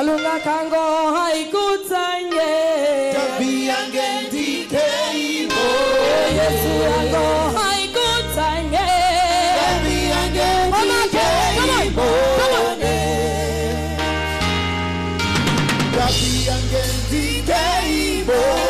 alungakhango haikutsanye tabia yange ndike ibo yesu yango haikutsanye tabia yange ndike ibo tabia yange ndike ibo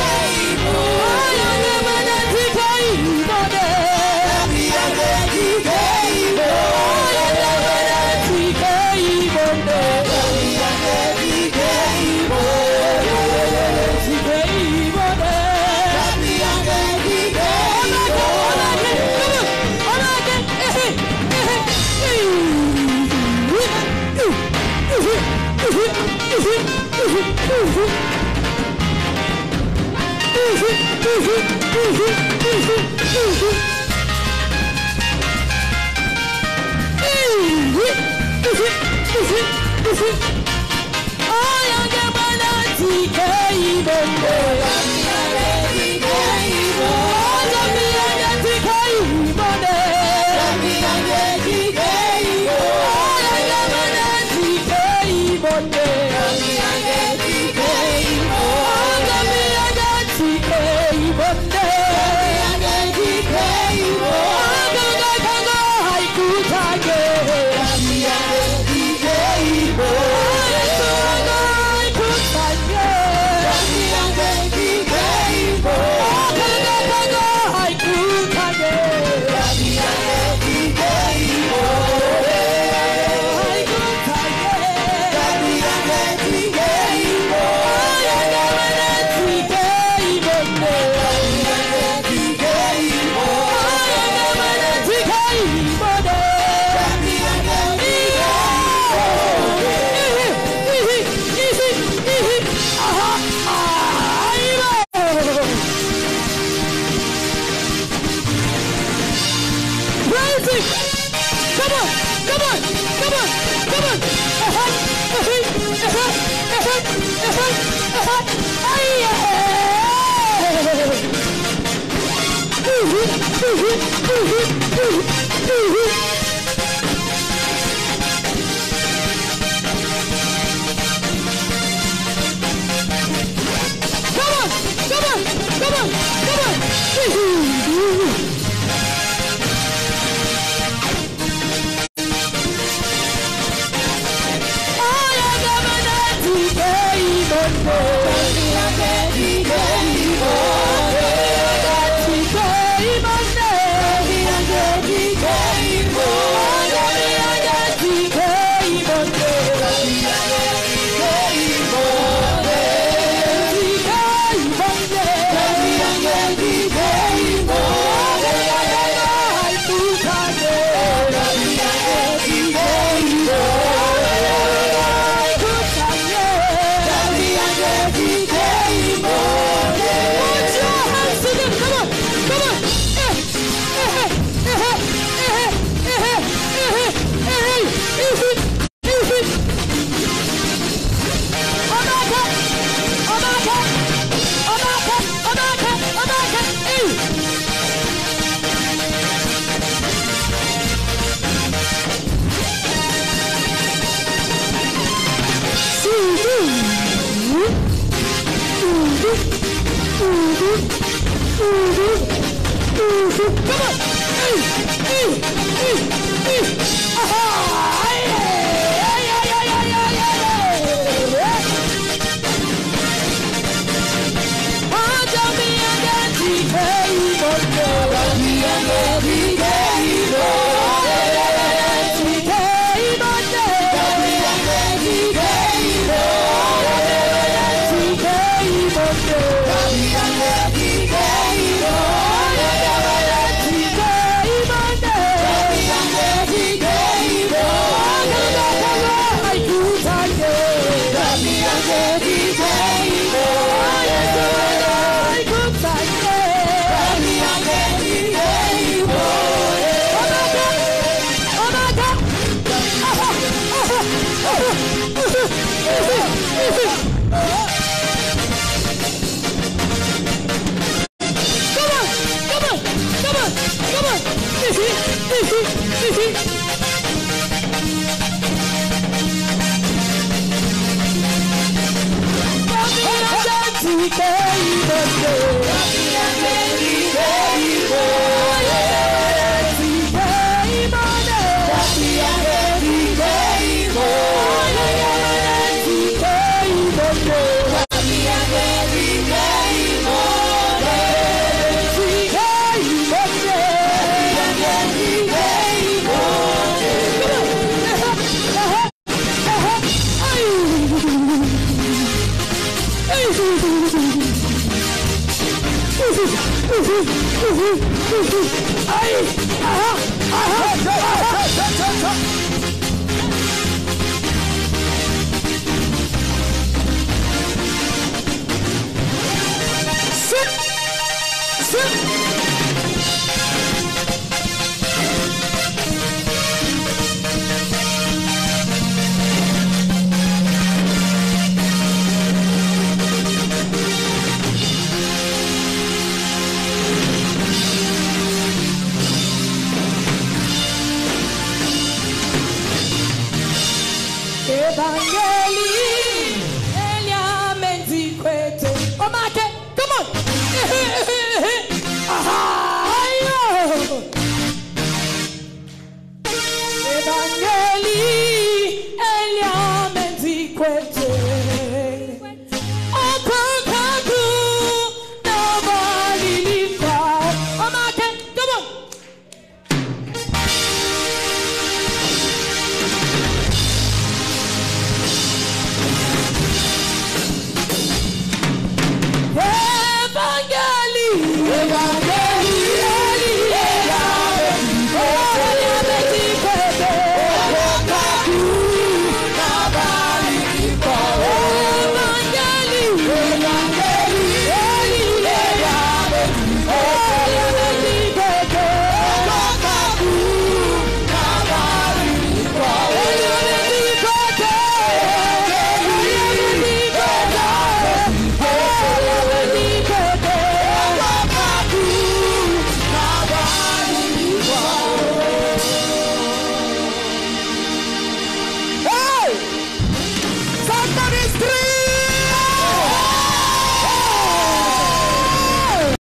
Yeah. Woohoo! amazing! Come on! Come on! Come on! Come on! Errar! Errei! Errar! Errar! Errar! Uhum. Errar! Aí! Uhul! Uhul! Uhul! Uhul! Uhul! Uhum. say Come on! 必须必须 Ai! Aha! Aha! Aha! 잠깐 어, 잠깐 어, 어.